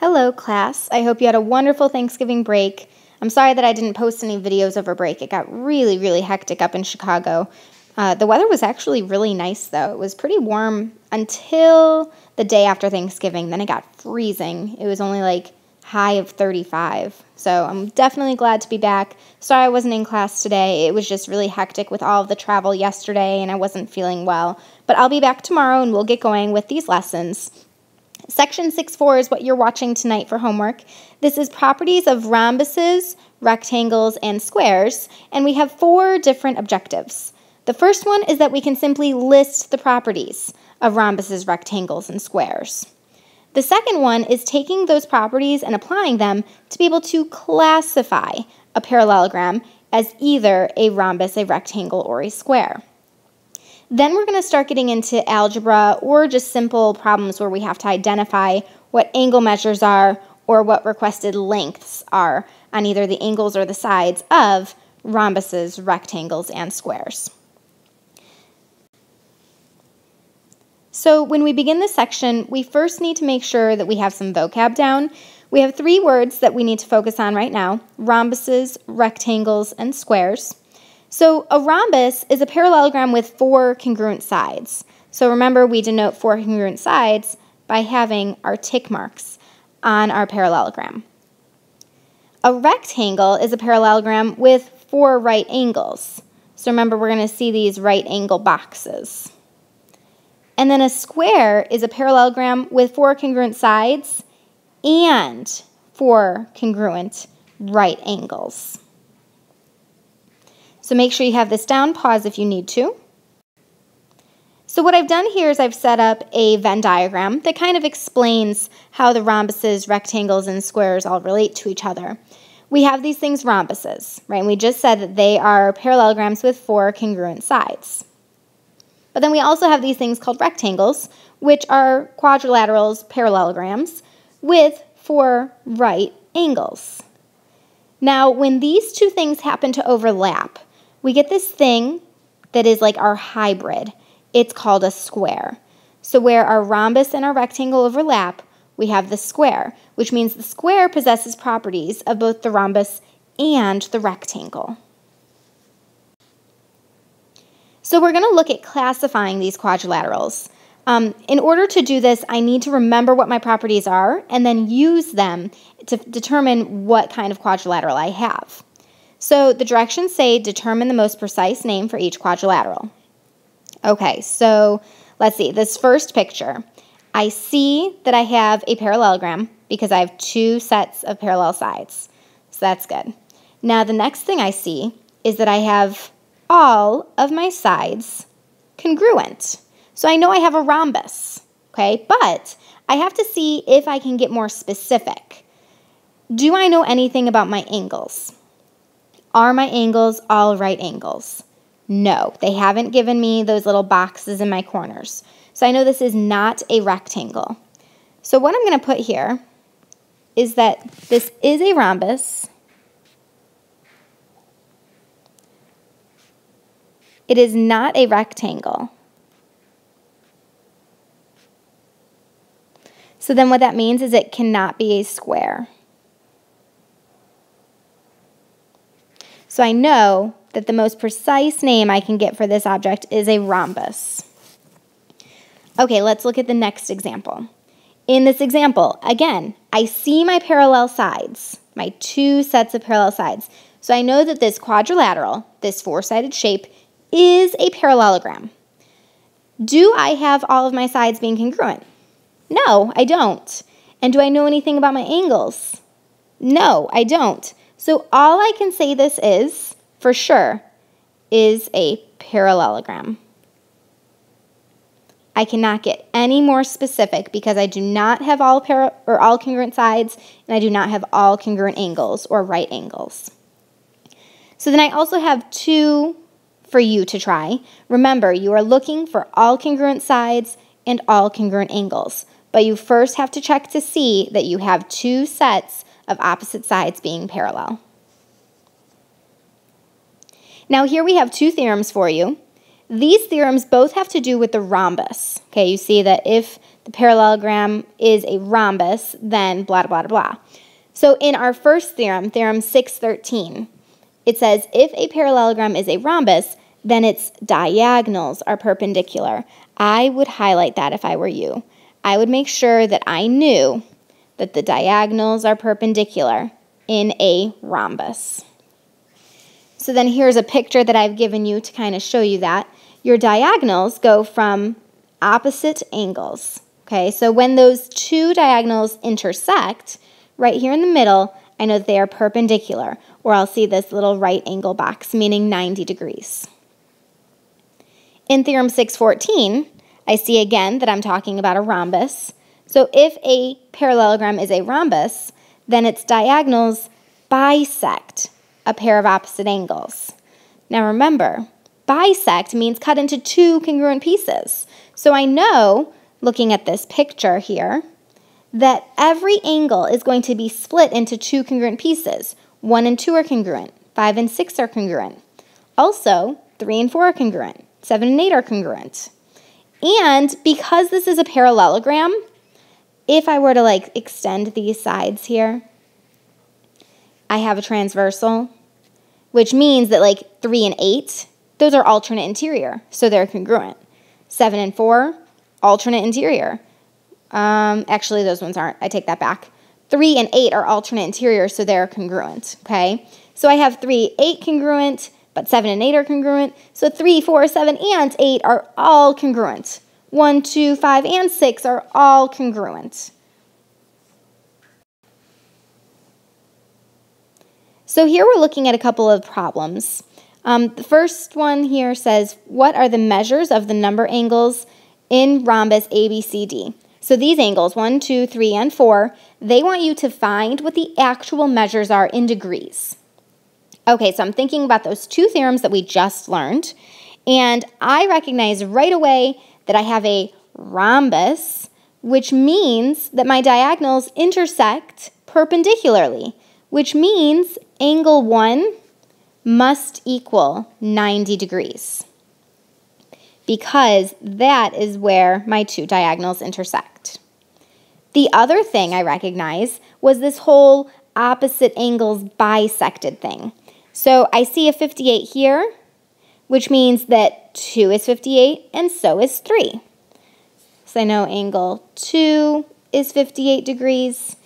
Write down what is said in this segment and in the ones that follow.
Hello, class. I hope you had a wonderful Thanksgiving break. I'm sorry that I didn't post any videos over break. It got really, really hectic up in Chicago. Uh, the weather was actually really nice, though. It was pretty warm until the day after Thanksgiving. Then it got freezing. It was only like high of 35. So I'm definitely glad to be back. Sorry I wasn't in class today. It was just really hectic with all of the travel yesterday and I wasn't feeling well. But I'll be back tomorrow and we'll get going with these lessons. Section 6.4 is what you're watching tonight for homework. This is properties of rhombuses, rectangles, and squares, and we have four different objectives. The first one is that we can simply list the properties of rhombuses, rectangles, and squares. The second one is taking those properties and applying them to be able to classify a parallelogram as either a rhombus, a rectangle, or a square. Then we're going to start getting into algebra or just simple problems where we have to identify what angle measures are or what requested lengths are on either the angles or the sides of rhombuses, rectangles, and squares. So when we begin this section, we first need to make sure that we have some vocab down. We have three words that we need to focus on right now, rhombuses, rectangles, and squares. So a rhombus is a parallelogram with four congruent sides. So remember, we denote four congruent sides by having our tick marks on our parallelogram. A rectangle is a parallelogram with four right angles. So remember, we're going to see these right angle boxes. And then a square is a parallelogram with four congruent sides and four congruent right angles. So make sure you have this down, pause if you need to. So what I've done here is I've set up a Venn diagram that kind of explains how the rhombuses, rectangles, and squares all relate to each other. We have these things rhombuses, right? And we just said that they are parallelograms with four congruent sides. But then we also have these things called rectangles, which are quadrilaterals, parallelograms, with four right angles. Now, when these two things happen to overlap, we get this thing that is like our hybrid. It's called a square. So where our rhombus and our rectangle overlap, we have the square, which means the square possesses properties of both the rhombus and the rectangle. So we're going to look at classifying these quadrilaterals. Um, in order to do this, I need to remember what my properties are and then use them to determine what kind of quadrilateral I have. So the directions say determine the most precise name for each quadrilateral. Okay, so let's see, this first picture. I see that I have a parallelogram because I have two sets of parallel sides. So that's good. Now the next thing I see is that I have all of my sides congruent. So I know I have a rhombus, okay? But I have to see if I can get more specific. Do I know anything about my angles? Are my angles all right angles? No, they haven't given me those little boxes in my corners. So I know this is not a rectangle. So what I'm going to put here is that this is a rhombus. It is not a rectangle. So then what that means is it cannot be a square. So I know that the most precise name I can get for this object is a rhombus. Okay, let's look at the next example. In this example, again, I see my parallel sides, my two sets of parallel sides. So I know that this quadrilateral, this four-sided shape, is a parallelogram. Do I have all of my sides being congruent? No, I don't. And do I know anything about my angles? No, I don't. So all I can say this is, for sure, is a parallelogram. I cannot get any more specific because I do not have all para or all congruent sides and I do not have all congruent angles or right angles. So then I also have two for you to try. Remember, you are looking for all congruent sides and all congruent angles, but you first have to check to see that you have two sets of opposite sides being parallel. Now here we have two theorems for you. These theorems both have to do with the rhombus. Okay, you see that if the parallelogram is a rhombus, then blah, blah, blah, blah. So in our first theorem, theorem 613, it says if a parallelogram is a rhombus, then its diagonals are perpendicular. I would highlight that if I were you. I would make sure that I knew that the diagonals are perpendicular in a rhombus. So then here's a picture that I've given you to kind of show you that. Your diagonals go from opposite angles. Okay, so when those two diagonals intersect, right here in the middle, I know they are perpendicular, or I'll see this little right angle box, meaning 90 degrees. In Theorem 614, I see again that I'm talking about a rhombus. So if a parallelogram is a rhombus, then its diagonals bisect a pair of opposite angles. Now remember, bisect means cut into two congruent pieces. So I know, looking at this picture here, that every angle is going to be split into two congruent pieces. One and two are congruent. Five and six are congruent. Also, three and four are congruent. 7 and 8 are congruent. And because this is a parallelogram, if I were to like extend these sides here, I have a transversal, which means that like 3 and 8, those are alternate interior, so they're congruent. 7 and 4, alternate interior. Um, actually, those ones aren't. I take that back. 3 and 8 are alternate interior, so they're congruent, okay? So I have 3, 8 congruent, but 7 and 8 are congruent. So 3, 4, 7, and 8 are all congruent. 1, 2, 5, and 6 are all congruent. So here we're looking at a couple of problems. Um, the first one here says, what are the measures of the number angles in rhombus ABCD? So these angles, 1, 2, 3, and 4, they want you to find what the actual measures are in degrees. Okay, so I'm thinking about those two theorems that we just learned, and I recognize right away that I have a rhombus, which means that my diagonals intersect perpendicularly, which means angle 1 must equal 90 degrees because that is where my two diagonals intersect. The other thing I recognize was this whole opposite angles bisected thing. So I see a 58 here, which means that 2 is 58 and so is 3. So I know angle 2 is 58 degrees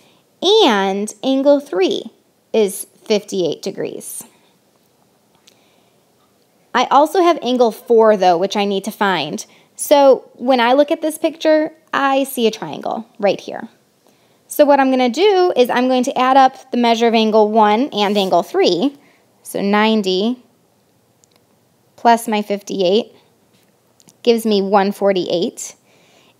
and angle 3 is 58 degrees. I also have angle 4 though, which I need to find. So when I look at this picture, I see a triangle right here. So what I'm going to do is I'm going to add up the measure of angle 1 and angle 3, so 90 plus my 58 gives me 148.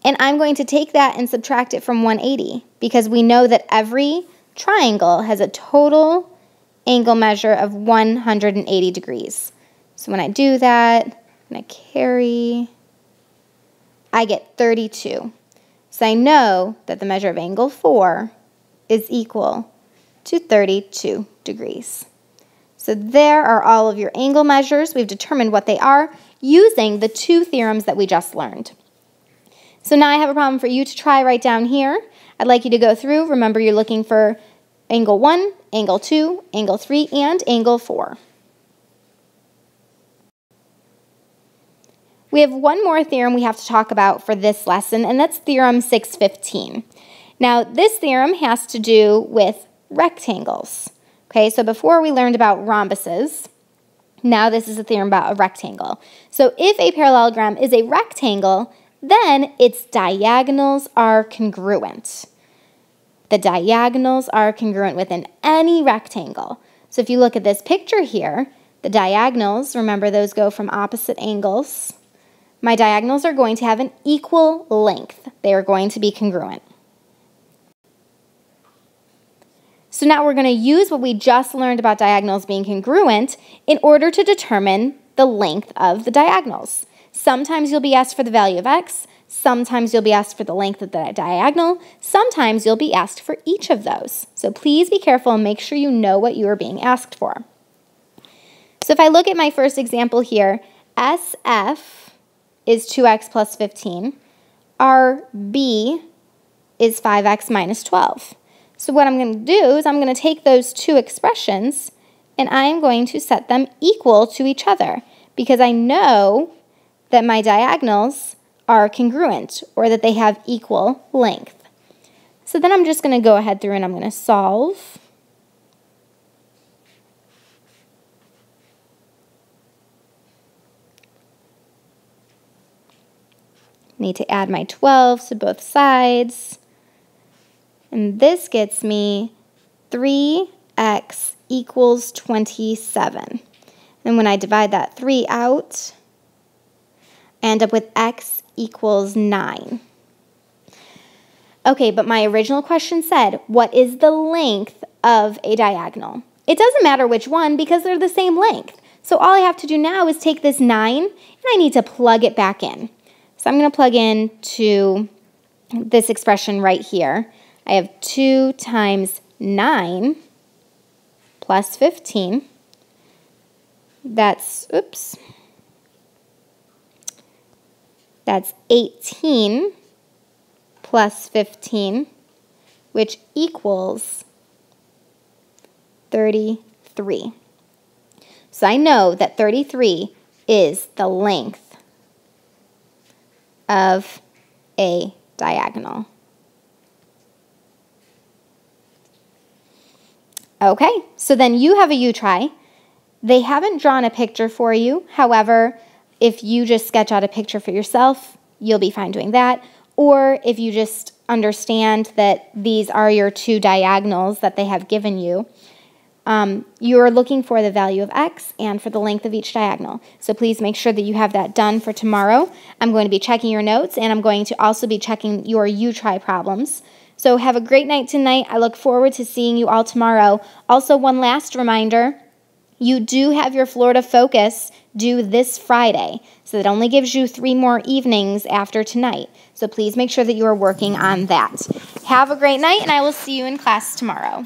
And I'm going to take that and subtract it from 180 because we know that every triangle has a total angle measure of 180 degrees. So when I do that, and I carry, I get 32. So I know that the measure of angle 4 is equal to 32 degrees. So there are all of your angle measures. We've determined what they are using the two theorems that we just learned. So now I have a problem for you to try right down here. I'd like you to go through. Remember, you're looking for angle 1, angle 2, angle 3, and angle 4. We have one more theorem we have to talk about for this lesson, and that's Theorem 615. Now, this theorem has to do with rectangles. Okay, so before we learned about rhombuses, now this is a theorem about a rectangle. So if a parallelogram is a rectangle, then its diagonals are congruent. The diagonals are congruent within any rectangle. So if you look at this picture here, the diagonals, remember those go from opposite angles. My diagonals are going to have an equal length. They are going to be congruent. So now we're going to use what we just learned about diagonals being congruent in order to determine the length of the diagonals. Sometimes you'll be asked for the value of x, sometimes you'll be asked for the length of the diagonal, sometimes you'll be asked for each of those. So please be careful and make sure you know what you are being asked for. So if I look at my first example here, SF is 2x plus 15, RB is 5x minus 12. So what I'm going to do is I'm going to take those two expressions and I'm going to set them equal to each other because I know that my diagonals are congruent or that they have equal length. So then I'm just going to go ahead through and I'm going to solve. Need to add my 12 to both sides. And this gets me 3x equals 27. And when I divide that 3 out, I end up with x equals 9. Okay, but my original question said, what is the length of a diagonal? It doesn't matter which one because they're the same length. So all I have to do now is take this 9 and I need to plug it back in. So I'm going to plug in to this expression right here. I have 2 times 9 plus 15. That's, oops, that's 18 plus 15, which equals 33. So I know that 33 is the length of a diagonal. Okay, so then you have a U try. They haven't drawn a picture for you. However, if you just sketch out a picture for yourself, you'll be fine doing that. Or if you just understand that these are your two diagonals that they have given you, um, you're looking for the value of x and for the length of each diagonal. So please make sure that you have that done for tomorrow. I'm going to be checking your notes and I'm going to also be checking your U-Try problems. So have a great night tonight. I look forward to seeing you all tomorrow. Also, one last reminder, you do have your Florida Focus due this Friday. So that only gives you three more evenings after tonight. So please make sure that you are working on that. Have a great night, and I will see you in class tomorrow.